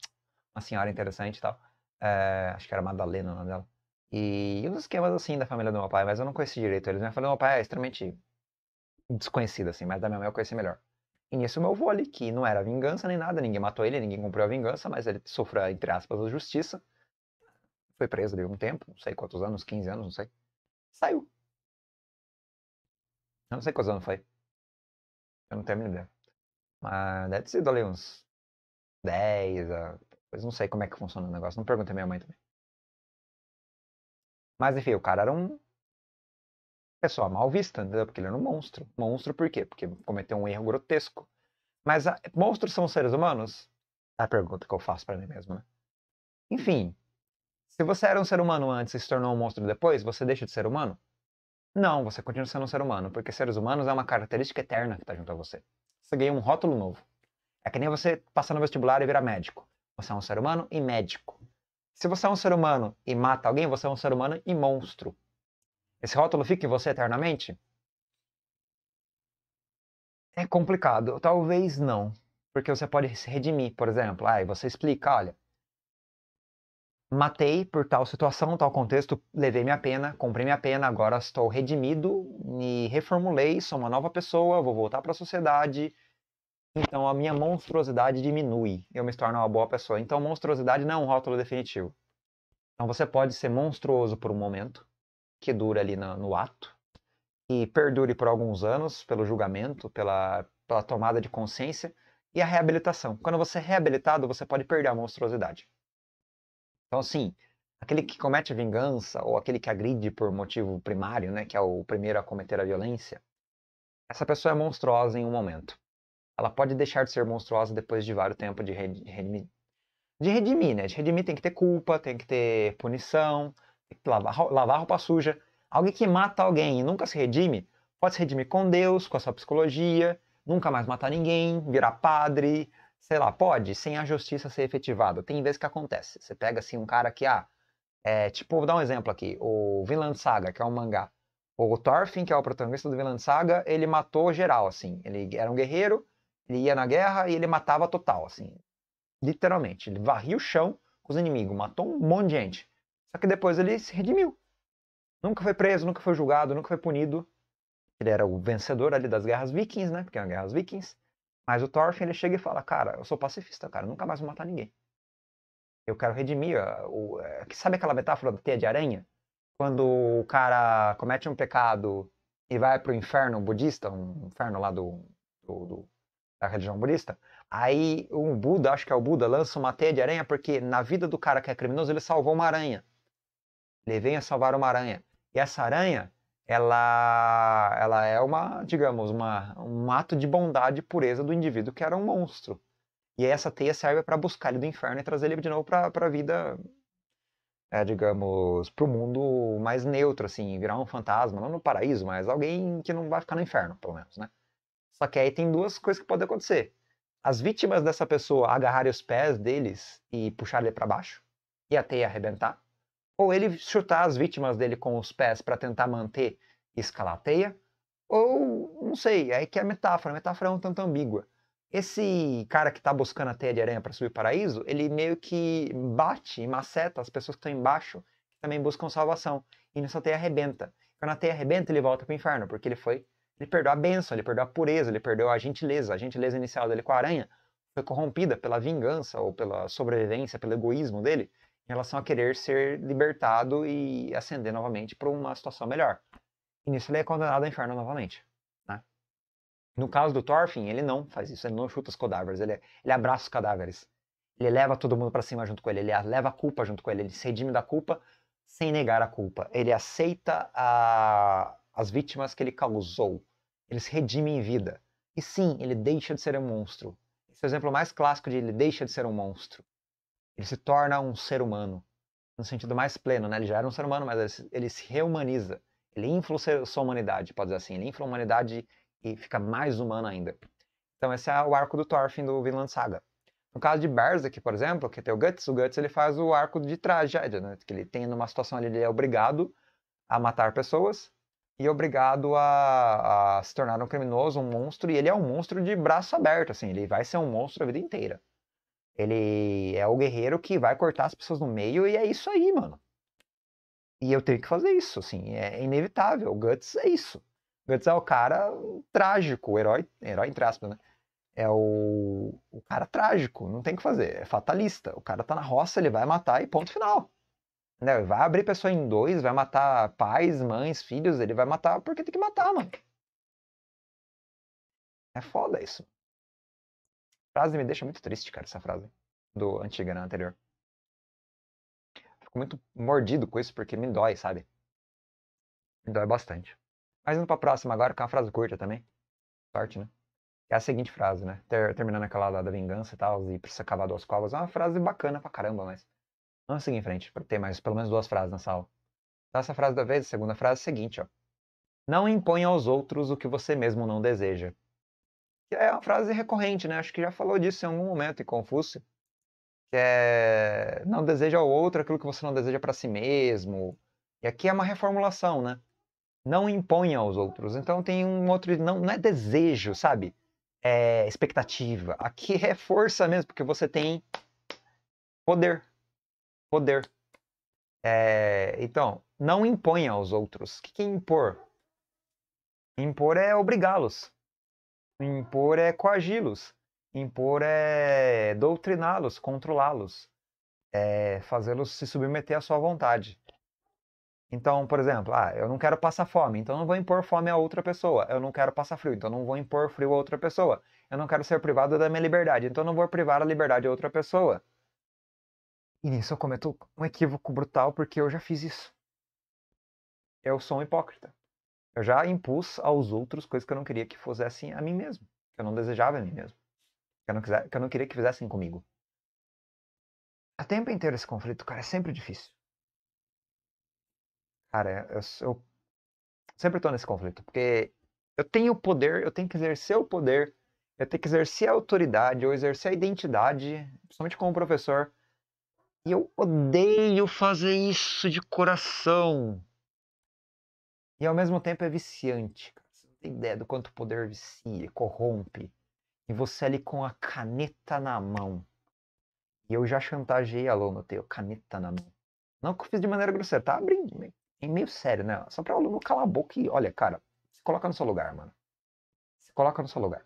uma senhora interessante e tal. É, acho que era Madalena o nome dela. E uns esquemas assim da família do meu pai, mas eu não conheci direito eles. Minha família do meu pai é extremamente desconhecida, assim, mas da minha mãe eu conheci melhor. E nisso meu avô ali, que não era vingança nem nada, ninguém matou ele, ninguém cumpriu a vingança, mas ele sofreu, entre aspas, a justiça. Foi preso ali um tempo, não sei quantos anos, 15 anos, não sei. Saiu. Eu não sei quantos anos foi. Eu não tenho a ideia. Mas deve ter sido ali uns 10, depois não sei como é que funciona o negócio. Não perguntei a minha mãe também. Mas enfim, o cara era um pessoa mal vista, entendeu? Porque ele era um monstro. Monstro por quê? Porque cometeu um erro grotesco. Mas a... monstros são seres humanos? É a pergunta que eu faço para mim mesmo, né? Enfim, se você era um ser humano antes e se tornou um monstro depois, você deixa de ser humano? Não, você continua sendo um ser humano, porque seres humanos é uma característica eterna que está junto a você. Você ganha um rótulo novo. É que nem você passar no vestibular e virar médico. Você é um ser humano e médico. Se você é um ser humano e mata alguém, você é um ser humano e monstro. Esse rótulo fica em você eternamente? É complicado. Talvez não. Porque você pode se redimir, por exemplo. Aí você explica, olha, matei por tal situação, tal contexto, levei minha pena, cumpri minha pena, agora estou redimido, me reformulei, sou uma nova pessoa, vou voltar para a sociedade. Então a minha monstruosidade diminui, eu me torno uma boa pessoa. Então monstruosidade não é um rótulo definitivo. Então você pode ser monstruoso por um momento, que dura ali no, no ato e perdure por alguns anos pelo julgamento, pela, pela tomada de consciência e a reabilitação. Quando você é reabilitado, você pode perder a monstruosidade. Então, assim, aquele que comete vingança ou aquele que agride por motivo primário, né, que é o primeiro a cometer a violência, essa pessoa é monstruosa em um momento. Ela pode deixar de ser monstruosa depois de vários tempos de redimir. De redimir, né? De redimir tem que ter culpa, tem que ter punição, lavar, lavar roupa suja. Alguém que mata alguém e nunca se redime, pode se redimir com Deus, com a sua psicologia, nunca mais matar ninguém, virar padre, sei lá, pode, sem a justiça ser efetivada. Tem vezes que acontece. Você pega assim um cara que, ah, é, tipo, vou dar um exemplo aqui, o Vinland Saga, que é um mangá. O Thorfinn, que é o protagonista do Vinland Saga, ele matou geral, assim. Ele era um guerreiro, ele ia na guerra e ele matava total, assim. Literalmente. Ele varria o chão com os inimigos, matou um monte de gente. Só que depois ele se redimiu. Nunca foi preso, nunca foi julgado, nunca foi punido. Ele era o vencedor ali das guerras vikings, né? Porque eram guerras vikings. Mas o Thorfinn ele chega e fala: Cara, eu sou pacifista, cara, nunca mais vou matar ninguém. Eu quero redimir. O, é, sabe aquela metáfora da teia de aranha? Quando o cara comete um pecado e vai pro inferno budista, um inferno lá do, do, do da religião budista, aí um Buda, acho que é o Buda, lança uma teia de aranha porque na vida do cara que é criminoso ele salvou uma aranha. Ele vem a salvar uma aranha. E essa aranha, ela, ela é uma, digamos, uma, um ato de bondade e pureza do indivíduo que era um monstro. E essa teia serve para buscar ele do inferno e trazer ele de novo para a vida, é, digamos, para o mundo mais neutro, assim, virar um fantasma, não no paraíso, mas alguém que não vai ficar no inferno, pelo menos, né? Só que aí tem duas coisas que podem acontecer. As vítimas dessa pessoa agarrarem os pés deles e puxar ele para baixo e a teia arrebentar ou ele chutar as vítimas dele com os pés para tentar manter e escalar a teia, Ou, não sei, é que é metáfora. A metáfora é um tanto ambígua. Esse cara que tá buscando a teia de aranha para subir o paraíso, ele meio que bate e maceta as pessoas que estão embaixo, que também buscam salvação. E nessa teia arrebenta. Quando a teia arrebenta, ele volta pro inferno, porque ele foi. Ele perdeu a bênção, ele perdeu a pureza, ele perdeu a gentileza. A gentileza inicial dele com a aranha foi corrompida pela vingança ou pela sobrevivência, pelo egoísmo dele, em relação a querer ser libertado e ascender novamente para uma situação melhor. E nisso ele é condenado ao inferno novamente. Né? No caso do Thorfinn, ele não faz isso, ele não chuta os cadáveres, ele, ele abraça os cadáveres. Ele leva todo mundo para cima junto com ele, ele leva a culpa junto com ele, ele se redime da culpa sem negar a culpa. Ele aceita a, as vítimas que ele causou. Ele se redime em vida. E sim, ele deixa de ser um monstro. Esse é o exemplo mais clássico de ele deixa de ser um monstro. Ele se torna um ser humano. No sentido mais pleno, né? Ele já era um ser humano, mas ele se, ele se reumaniza. Ele infla sua humanidade, pode dizer assim. Ele infla a humanidade e fica mais humano ainda. Então esse é o arco do Thorfinn do Vinland Saga. No caso de Berserk, por exemplo, que tem o Guts, o Guts ele faz o arco de tragédia, né? Que ele tem numa situação ali, ele é obrigado a matar pessoas e obrigado a, a, se tornar um criminoso, um monstro, e ele é um monstro de braço aberto, assim, ele vai ser um monstro a vida inteira. Ele é o guerreiro que vai cortar as pessoas no meio e é isso aí, mano. E eu tenho que fazer isso, assim, é inevitável. O Guts é isso. O Guts é o cara trágico, o herói, herói entre aspas, né? É o, o cara trágico, não tem o que fazer, é fatalista. O cara tá na roça, ele vai matar e ponto final. Né? Vai abrir pessoa em dois, vai matar pais, mães, filhos, ele vai matar porque tem que matar, mano. É foda isso. Frase me deixa muito triste, cara, essa frase. Do antiga, né, anterior fico muito mordido com isso porque me dói, sabe? Me dói bastante. Mas indo pra próxima agora, com uma frase curta também. Sorte, né? É a seguinte frase, né? Ter, terminando aquela lá da vingança e tal, e precisa cavar duas covas. É uma frase bacana pra caramba, mas. Vamos seguir em frente, pra ter mais, pelo menos duas frases na sala. Então, essa frase da vez, a segunda frase é a seguinte, ó. Não imponha aos outros o que você mesmo não deseja. Que é uma frase recorrente, né? Acho que já falou disso em algum momento em Confúcio que é não deseja ao outro aquilo que você não deseja para si mesmo. E aqui é uma reformulação, né? Não imponha aos outros. Então tem um outro não, não é desejo, sabe? É expectativa. Aqui é força mesmo, porque você tem poder. Poder. É, então, não imponha aos outros. O que é impor? Impor é obrigá-los. Impor é coagi-los. Impor é doutriná-los, controlá-los, é fazê-los se submeter à sua vontade. Então, por exemplo, ah, eu não quero passar fome, então não vou impor fome a outra pessoa. Eu não quero passar frio, então não vou impor frio a outra pessoa. Eu não quero ser privado da minha liberdade, então não vou privar a liberdade a outra pessoa. E nisso eu cometo um equívoco brutal porque eu já fiz isso. Eu sou um hipócrita. Eu já impus aos outros coisas que eu não queria que fossem a mim mesmo, que eu não desejava a mim mesmo que eu não, quiser, que eu não queria que fizessem comigo. A tempo inteiro esse conflito, cara, é sempre difícil. Cara, eu, eu sempre tô nesse conflito, porque eu tenho poder, eu tenho que exercer o poder, eu tenho que exercer a autoridade, ou exercer a identidade, principalmente como professor. E eu odeio fazer isso de coração. E ao mesmo tempo é viciante. Você não tem ideia do quanto o poder vicia, corrompe. E você ali com a caneta na mão. E eu já chantageei aluno, tenho caneta na mão. Não que eu fiz de maneira grosseira, tá abrindo, em meio sério, né? Só para o aluno calar a boca e, olha, cara, se coloca no seu lugar, mano. Se coloca no seu lugar.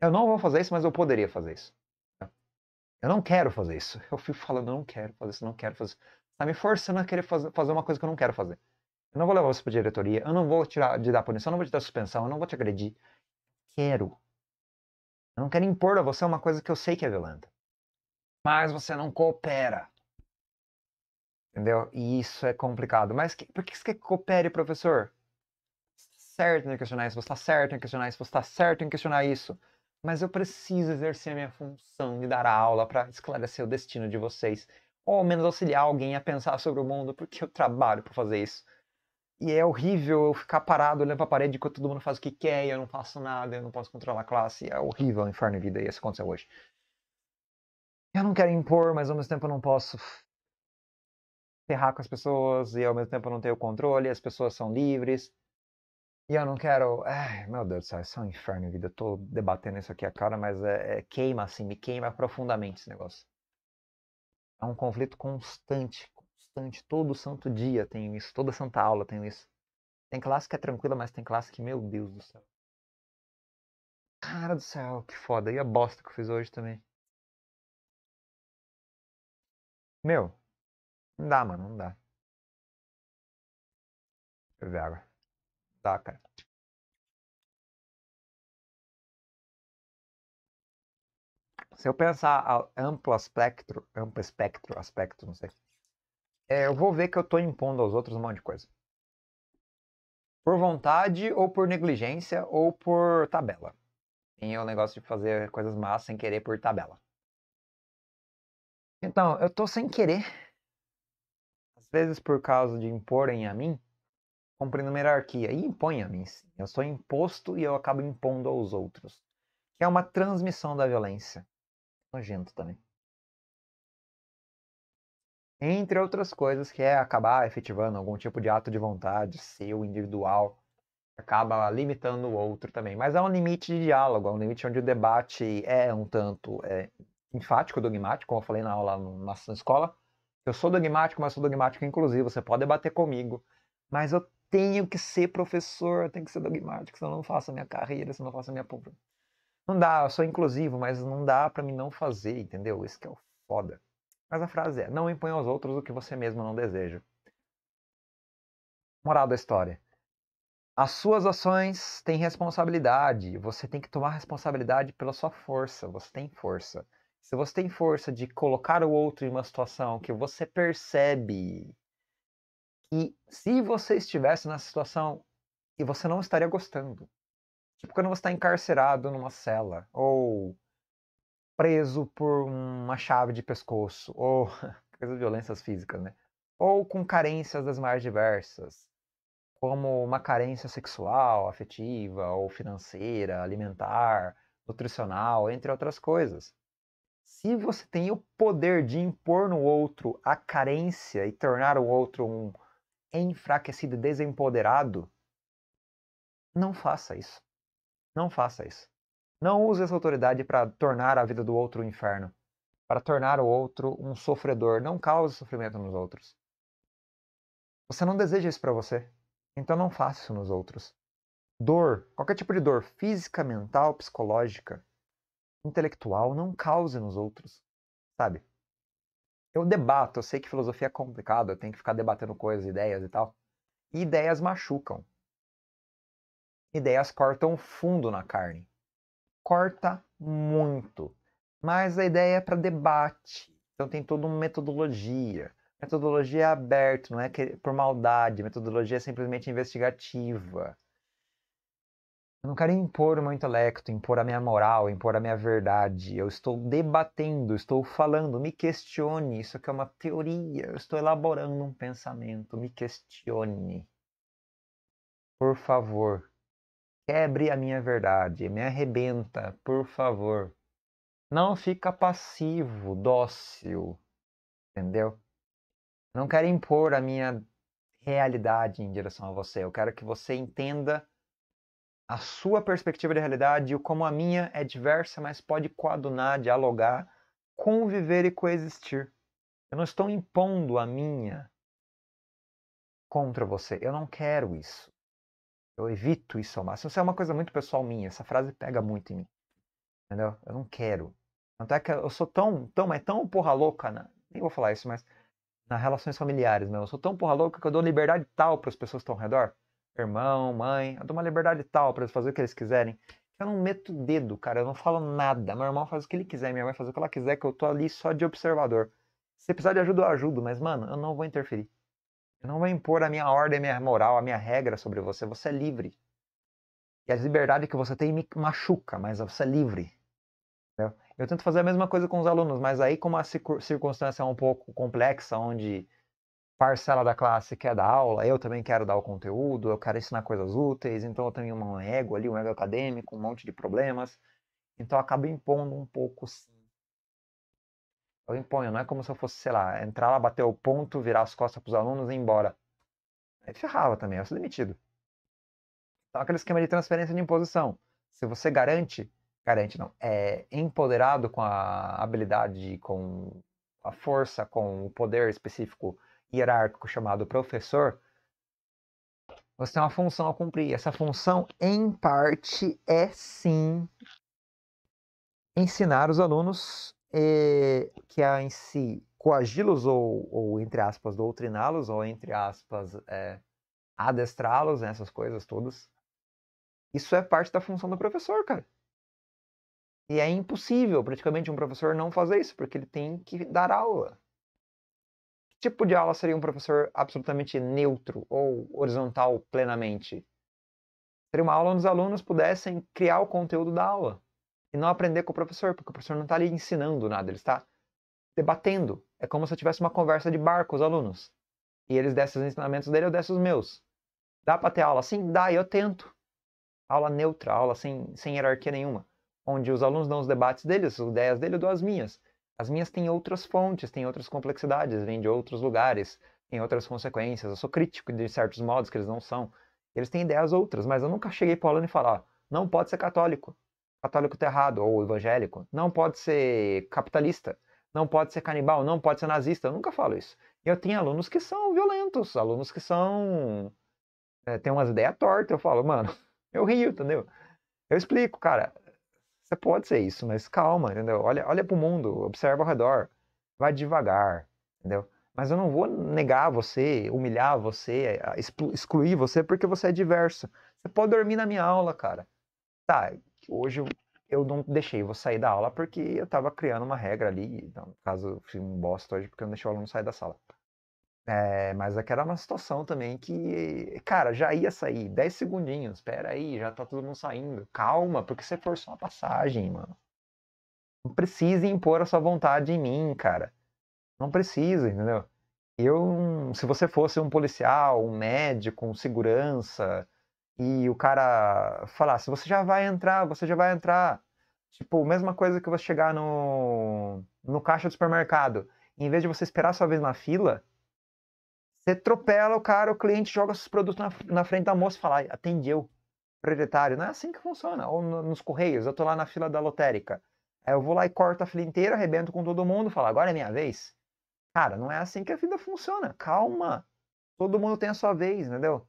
Eu não vou fazer isso, mas eu poderia fazer isso. Eu não quero fazer isso. Eu fico falando, eu não quero fazer isso, não quero fazer isso. Tá me forçando a querer fazer, fazer uma coisa que eu não quero fazer. Eu não vou levar você pra diretoria, eu não vou tirar de dar punição, eu não vou te dar suspensão, eu não vou te agredir. Quero. Eu não quero impor a você uma coisa que eu sei que é violenta. Mas você não coopera. Entendeu? E isso é complicado. Mas que, por que você quer que coopere, professor? Você está certo em questionar isso, você está certo em questionar isso, você está certo em questionar isso. Mas eu preciso exercer a minha função de dar a aula para esclarecer o destino de vocês. Ou ao menos auxiliar alguém a pensar sobre o mundo, porque eu trabalho para fazer isso. E é horrível eu ficar parado olhando pra parede enquanto todo mundo faz o que quer e eu não faço nada, eu não posso controlar a classe. É horrível o inferno de vida e isso aconteceu hoje. Eu não quero impor, mas ao mesmo tempo eu não posso ferrar com as pessoas e ao mesmo tempo eu não tenho controle, as pessoas são livres. E eu não quero. Ai, meu Deus do céu, isso é um inferno, vida. Eu tô debatendo isso aqui a cara, mas é, é, queima, assim, me queima profundamente esse negócio. É um conflito constante, constante. Todo santo dia tenho isso, toda santa aula tenho isso. Tem classe que é tranquila, mas tem classe que, meu Deus do céu. Cara do céu, que foda. E a bosta que eu fiz hoje também. Meu, não dá, mano, não dá. Ver água. Dá, cara. Se eu pensar amplo espectro, amplo espectro, aspecto, não sei. É, eu vou ver que eu tô impondo aos outros um monte de coisa. Por vontade, ou por negligência, ou por tabela. Tem o negócio de fazer coisas más sem querer por tabela. Então, eu tô sem querer. Às vezes por causa de imporem a mim, cumprindo uma hierarquia. E impõe a mim, sim. Eu sou imposto e eu acabo impondo aos outros. Que é uma transmissão da violência. Nojento também. Entre outras coisas, que é acabar efetivando algum tipo de ato de vontade seu, individual, acaba limitando o outro também. Mas há um limite de diálogo, há um limite onde o debate é um tanto é, enfático, dogmático, como eu falei na aula na, na escola. Eu sou dogmático, mas sou dogmático inclusivo. Você pode debater comigo, mas eu tenho que ser professor, eu tenho que ser dogmático, senão eu não faço a minha carreira, senão eu não faço a minha não dá, eu sou inclusivo, mas não dá para mim não fazer, entendeu? Isso que é o foda. Mas a frase é: não impõe aos outros o que você mesmo não deseja. Moral da história. As suas ações têm responsabilidade. Você tem que tomar responsabilidade pela sua força. Você tem força. Se você tem força de colocar o outro em uma situação que você percebe que se você estivesse nessa situação e você não estaria gostando, Tipo quando você está encarcerado numa cela, ou preso por uma chave de pescoço, ou coisas violências físicas, né? Ou com carências das mais diversas, como uma carência sexual, afetiva, ou financeira, alimentar, nutricional, entre outras coisas. Se você tem o poder de impor no outro a carência e tornar o outro um enfraquecido e desempoderado, não faça isso. Não faça isso. Não use essa autoridade para tornar a vida do outro um inferno, para tornar o outro um sofredor. Não cause sofrimento nos outros. Você não deseja isso para você, então não faça isso nos outros. Dor, qualquer tipo de dor, física, mental, psicológica, intelectual, não cause nos outros, sabe? Eu debato, eu sei que filosofia é complicado, eu tenho que ficar debatendo coisas, ideias e tal. E ideias machucam ideias cortam fundo na carne. Corta muito. Mas a ideia é para debate. Então tem toda uma metodologia. Metodologia é aberta, não é por maldade. Metodologia é simplesmente investigativa. Eu não quero impor o meu intelecto, impor a minha moral, impor a minha verdade. Eu estou debatendo, estou falando. Me questione. Isso aqui é uma teoria. Eu estou elaborando um pensamento. Me questione. Por favor. Quebre a minha verdade, me arrebenta, por favor. Não fica passivo, dócil, entendeu? Não quero impor a minha realidade em direção a você. Eu quero que você entenda a sua perspectiva de realidade e como a minha é diversa, mas pode coadunar, dialogar, conviver e coexistir. Eu não estou impondo a minha contra você. Eu não quero isso. Eu evito isso ao máximo. Isso é uma coisa muito pessoal minha. Essa frase pega muito em mim. Entendeu? Eu não quero. Tanto é que eu sou tão, tão, mas tão porra louca, nem vou falar isso, mas nas relações familiares, meu. Eu sou tão porra louca que eu dou liberdade tal para as pessoas que estão ao redor. Irmão, mãe, eu dou uma liberdade tal para eles fazerem o que eles quiserem. Eu não meto o dedo, cara, eu não falo nada. Meu irmão faz o que ele quiser, minha mãe faz o que ela quiser, que eu tô ali só de observador. Se precisar de ajuda, eu ajudo, mas, mano, eu não vou interferir. Eu não vou impor a minha ordem, a minha moral, a minha regra sobre você. Você é livre. E a liberdade que você tem me machuca, mas você é livre. Entendeu? Eu tento fazer a mesma coisa com os alunos, mas aí, como a circunstância é um pouco complexa, onde parcela da classe quer dar aula, eu também quero dar o conteúdo, eu quero ensinar coisas úteis, então eu tenho um ego ali, um ego acadêmico, um monte de problemas. Então eu acabo impondo um pouco eu imponho, não é como se eu fosse, sei lá, entrar lá, bater o ponto, virar as costas para os alunos e ir embora. Aí ferrava também, eu ser demitido. Então, aquele esquema de transferência de imposição. Se você garante, garante não, é empoderado com a habilidade, com a força, com o poder específico hierárquico chamado professor, você tem uma função a cumprir. Essa função, em parte, é sim ensinar os alunos eh, que é em si coagi-los ou, ou, entre aspas, doutriná-los ou, entre aspas, é, adestrá-los, né, essas coisas todas. Isso é parte da função do professor, cara. E é impossível, praticamente, um professor não fazer isso, porque ele tem que dar aula. Que tipo de aula seria um professor absolutamente neutro ou horizontal plenamente? Seria uma aula onde os alunos pudessem criar o conteúdo da aula e não aprender com o professor, porque o professor não está ali ensinando nada, ele está debatendo. É como se eu tivesse uma conversa de bar com os alunos. E eles dessem os ensinamentos dele, eu desse os meus. Dá para ter aula assim? Dá, eu tento. Aula neutra, aula sem, sem hierarquia nenhuma. Onde os alunos dão os debates deles, as ideias dele, eu dou as minhas. As minhas têm outras fontes, têm outras complexidades, vêm de outros lugares, têm outras consequências. Eu sou crítico de certos modos que eles não são. Eles têm ideias outras, mas eu nunca cheguei para o aluno e falar: não pode ser católico, católico tá errado, ou evangélico, não pode ser capitalista, não pode ser canibal, não pode ser nazista. Eu nunca falo isso. Eu tenho alunos que são violentos, alunos que são. É, tem umas ideias tortas. Eu falo, mano, eu rio, entendeu? Eu explico, cara, você pode ser isso, mas calma, entendeu? Olha, olha para o mundo, observa ao redor, vai devagar, entendeu? Mas eu não vou negar você, humilhar você, excluir você porque você é diverso. Você pode dormir na minha aula, cara. Tá, hoje eu, eu não deixei você sair da aula porque eu tava criando uma regra ali. Então, no caso, eu fui um bosta hoje porque eu não deixei o aluno sair da sala. É, mas aqui era uma situação também que, cara, já ia sair 10 segundinhos, espera aí, já tá todo mundo saindo. Calma, porque você forçou a passagem, mano. Não precisa impor a sua vontade em mim, cara. Não precisa, entendeu? Eu, se você fosse um policial, um médico, um segurança, e o cara falasse, você já vai entrar, você já vai entrar. Tipo, mesma coisa que você chegar no, no caixa do supermercado. Em vez de você esperar sua vez na fila, você atropela o cara, o cliente joga seus produtos na, na frente da moça e fala, atendeu, proprietário. Não é assim que funciona. Ou no, nos correios, eu tô lá na fila da lotérica. Aí eu vou lá e corto a fila inteira, arrebento com todo mundo, falo, agora é minha vez. Cara, não é assim que a vida funciona. Calma. Todo mundo tem a sua vez, entendeu?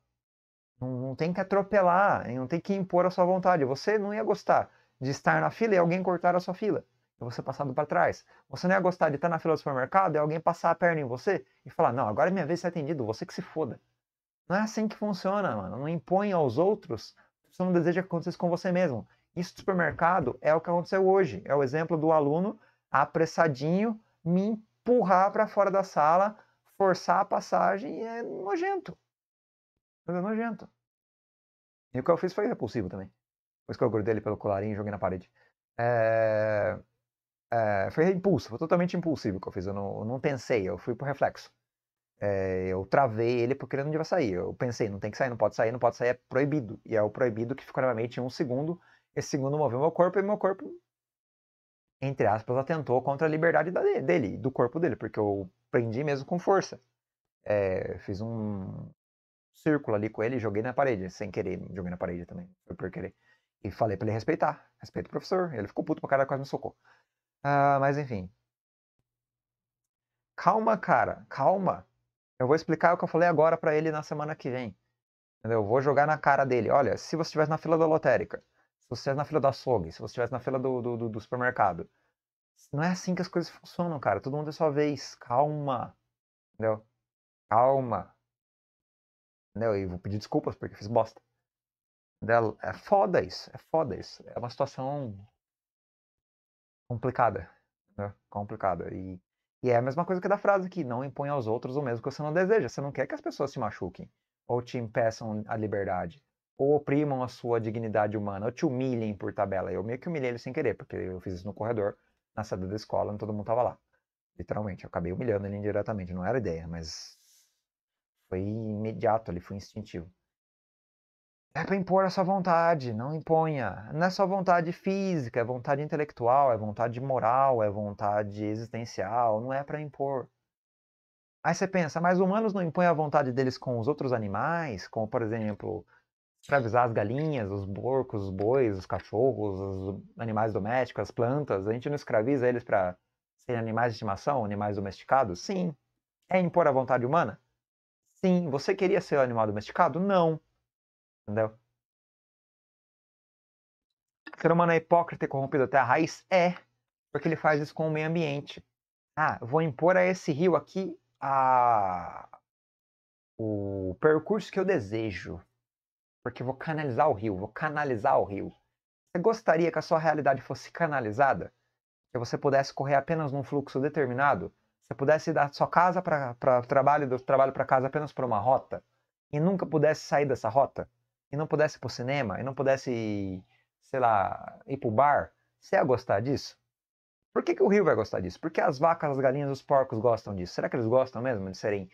Não, não tem que atropelar, não tem que impor a sua vontade. Você não ia gostar de estar na fila e alguém cortar a sua fila e você passado para trás. Você não ia gostar de estar na fila do supermercado e alguém passar a perna em você e falar: Não, agora é minha vez de ser atendido, você que se foda. Não é assim que funciona, mano. Não impõe aos outros você não deseja que aconteça com você mesmo. Isso do supermercado é o que aconteceu hoje. É o exemplo do aluno apressadinho me empurrar para fora da sala, forçar a passagem e é nojento. É nojento. E o que eu fiz foi repulsivo também. Depois que eu grudei ele pelo colarinho e joguei na parede. É... É, foi impulso, foi totalmente impulsivo que eu fiz. Eu não, eu não pensei, eu fui por reflexo. É, eu travei ele porque ele não devia sair. Eu pensei, não tem que sair, não pode sair, não pode sair, é proibido. E é o proibido que ficou na minha mente em um segundo. Esse segundo moveu meu corpo e meu corpo, entre aspas, atentou contra a liberdade dele, do corpo dele, porque eu prendi mesmo com força. É, fiz um círculo ali com ele e joguei na parede, sem querer, joguei na parede também, foi por querer. E falei para ele respeitar, respeita o professor. Ele ficou puto pra cara, quase me socou. Ah, mas enfim. Calma, cara, calma. Eu vou explicar o que eu falei agora para ele na semana que vem. Entendeu? Eu vou jogar na cara dele. Olha, se você estivesse na fila da lotérica, se você estivesse na fila do açougue, se você estivesse na fila do, do, do, supermercado, não é assim que as coisas funcionam, cara. Todo mundo é sua vez. Calma. Entendeu? Calma. Entendeu? E vou pedir desculpas porque fiz bosta. É foda isso. É foda isso. É uma situação complicada, né? Complicada. E, e é a mesma coisa que da frase aqui, não impõe aos outros o mesmo que você não deseja. Você não quer que as pessoas te machuquem, ou te impeçam a liberdade, ou oprimam a sua dignidade humana, ou te humilhem por tabela. Eu meio que humilhei ele sem querer, porque eu fiz isso no corredor, na saída da escola, e todo mundo tava lá. Literalmente, eu acabei humilhando ele indiretamente, não era ideia, mas foi imediato ali, foi instintivo. É para impor a sua vontade, não imponha. Não é só vontade física, é vontade intelectual, é vontade moral, é vontade existencial, não é para impor. Aí você pensa, mas humanos não impõem a vontade deles com os outros animais, como por exemplo, escravizar as galinhas, os porcos, os bois, os cachorros, os animais domésticos, as plantas. A gente não escraviza eles para serem animais de estimação, animais domesticados? Sim. É impor a vontade humana? Sim. Você queria ser um animal domesticado? Não. Entendeu? O ser humano é hipócrita e corrompido até a raiz? É. Porque ele faz isso com o meio ambiente. Ah, vou impor a esse rio aqui a... o percurso que eu desejo porque vou canalizar o rio, vou canalizar o rio. Você gostaria que a sua realidade fosse canalizada? Que você pudesse correr apenas num fluxo determinado? Você pudesse ir da sua casa para trabalho, do trabalho para casa apenas por uma rota? E nunca pudesse sair dessa rota? E não pudesse ir para o cinema? E não pudesse, sei lá, ir para o bar? Você ia gostar disso? Por que, que o rio vai gostar disso? Porque as vacas, as galinhas, os porcos gostam disso. Será que eles gostam mesmo de serem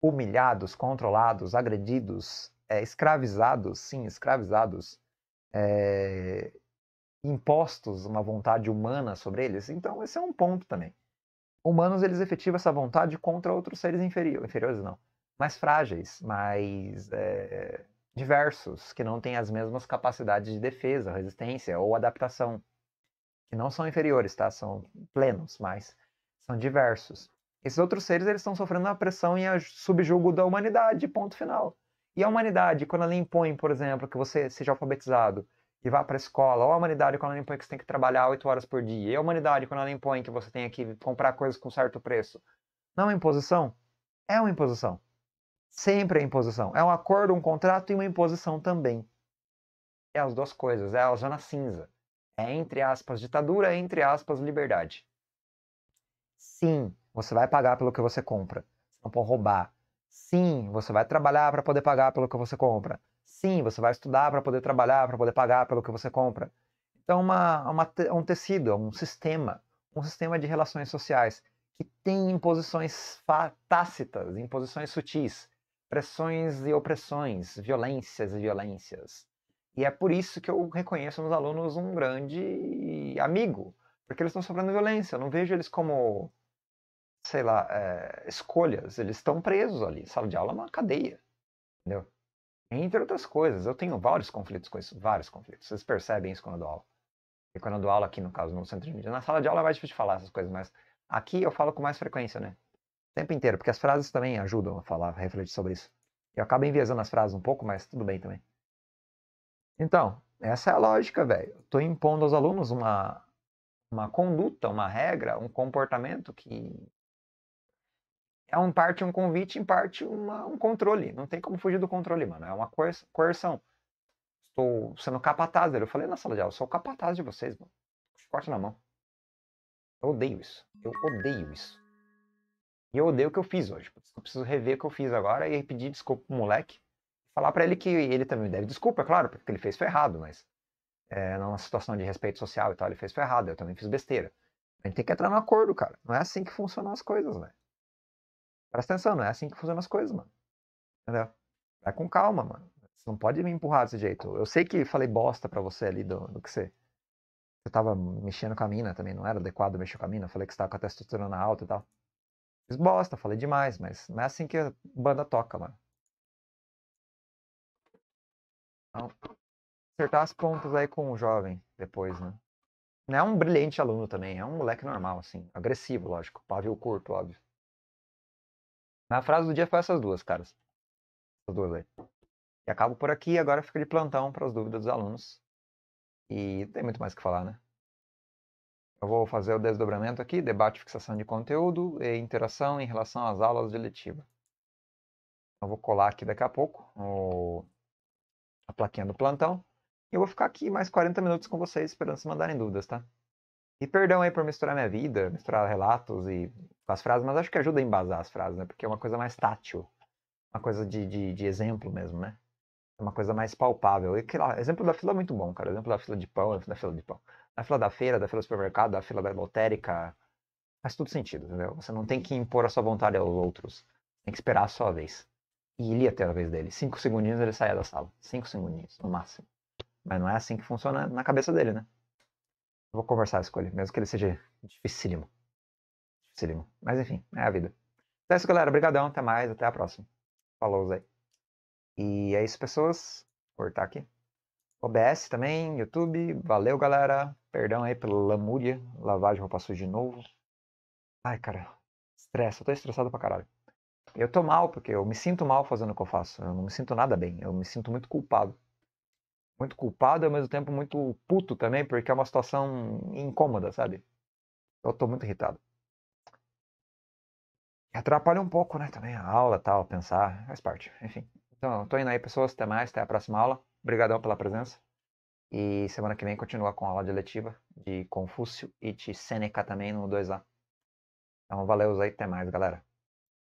humilhados, controlados, agredidos, é, escravizados, sim, escravizados, é, impostos uma vontade humana sobre eles. Então, esse é um ponto também. Humanos, eles efetivam essa vontade contra outros seres inferiores, inferiores não, mais frágeis, mais é, diversos, que não têm as mesmas capacidades de defesa, resistência ou adaptação, que não são inferiores, tá? São plenos, mas são diversos. Esses outros seres, eles estão sofrendo a pressão e a subjugo da humanidade, ponto final. E a humanidade, quando ela impõe, por exemplo, que você seja alfabetizado e vá para a escola, ou a humanidade, quando ela impõe que você tem que trabalhar oito horas por dia, e a humanidade, quando ela impõe que você tenha que comprar coisas com certo preço, não é uma imposição? É uma imposição. Sempre é imposição. É um acordo, um contrato e uma imposição também. É as duas coisas, é a zona cinza. É entre aspas ditadura, entre aspas liberdade. Sim, você vai pagar pelo que você compra. Não pode roubar. Sim, você vai trabalhar para poder pagar pelo que você compra. Sim, você vai estudar para poder trabalhar, para poder pagar pelo que você compra. Então, uma, uma, um tecido, um sistema, um sistema de relações sociais que tem imposições tácitas, imposições sutis, pressões e opressões, violências e violências. E é por isso que eu reconheço nos alunos um grande amigo, porque eles estão sofrendo violência. Eu não vejo eles como sei lá, é, escolhas, eles estão presos ali. Sala de aula é uma cadeia, entendeu? Entre outras coisas, eu tenho vários conflitos com isso, vários conflitos. Vocês percebem isso quando eu dou aula. E quando eu dou aula aqui, no caso, no centro de mídia. Na sala de aula é mais difícil de falar essas coisas, mas aqui eu falo com mais frequência, né? O tempo inteiro, porque as frases também ajudam a falar, a refletir sobre isso. Eu acabo enviesando as frases um pouco, mas tudo bem também. Então, essa é a lógica, velho. Estou impondo aos alunos uma, uma conduta, uma regra, um comportamento que é um parte um convite, em parte uma, um controle. Não tem como fugir do controle, mano. É uma coerção. Estou sendo capataz. Eu falei na sala de aula, sou capataz de vocês, mano. Chicote na mão. Eu odeio isso. Eu odeio isso. E eu odeio o que eu fiz hoje. Eu preciso rever o que eu fiz agora e pedir desculpa pro moleque. Falar para ele que ele também deve desculpa, é claro, porque ele fez foi errado, mas é, numa situação de respeito social e tal, ele fez foi errado. Eu também fiz besteira. A gente tem que entrar no acordo, cara. Não é assim que funcionam as coisas, velho. Presta atenção, não é assim que funcionam as coisas, mano. Entendeu? Vai com calma, mano. Você não pode me empurrar desse jeito. Eu sei que falei bosta pra você ali do, do que você. Você tava mexendo com a mina também, não era adequado mexer com a mina. Eu falei que você tava com a testosterona alta e tal. Fiz bosta, falei demais, mas não é assim que a banda toca, mano. Então, acertar as pontas aí com o jovem depois, né? Não é um brilhante aluno também, é um moleque normal, assim. Agressivo, lógico. Pavio curto, óbvio. Na frase do dia foi essas duas, caras. Essas duas aí. E acabo por aqui, agora fica de plantão para as dúvidas dos alunos. E tem muito mais que falar, né? Eu vou fazer o desdobramento aqui, debate, fixação de conteúdo e interação em relação às aulas de letiva. Eu vou colar aqui daqui a pouco o... a plaquinha do plantão. E eu vou ficar aqui mais 40 minutos com vocês, esperando se mandarem dúvidas, tá? E perdão aí por misturar minha vida, misturar relatos e as frases, mas acho que ajuda a embasar as frases, né? Porque é uma coisa mais tátil, uma coisa de, de, de exemplo mesmo, né? É uma coisa mais palpável. E que lá, exemplo da fila é muito bom, cara. Exemplo da fila de pão, da fila de pão. Da fila da feira, da fila do supermercado, da fila da lotérica. Faz tudo sentido, entendeu? Você não tem que impor a sua vontade aos outros. Tem que esperar a sua vez. E ele ia ter a vez dele. Cinco segundinhos ele saia da sala. Cinco segundinhos, no máximo. Mas não é assim que funciona na cabeça dele, né? Vou conversar com ele, mesmo que ele seja dificílimo. Dificílimo. Mas enfim, é a vida. Então é isso, galera. Obrigadão. Até mais. Até a próxima. Falou, Zé. E é isso, pessoas. cortar aqui. OBS também, YouTube. Valeu, galera. Perdão aí pela lamúria. Lavagem roupa suja de novo. Ai, cara. Estresse. Eu tô estressado pra caralho. Eu tô mal, porque eu me sinto mal fazendo o que eu faço. Eu não me sinto nada bem. Eu me sinto muito culpado. Muito culpado e ao mesmo tempo muito puto também, porque é uma situação incômoda, sabe? Eu tô muito irritado. Atrapalha um pouco, né? Também a aula tal, pensar, faz parte. Enfim. Então, tô indo aí, pessoas. Até mais, até a próxima aula. Obrigadão pela presença. E semana que vem continua com a aula de letiva de Confúcio e de Seneca também no 2A. Então, valeu aí, até mais, galera.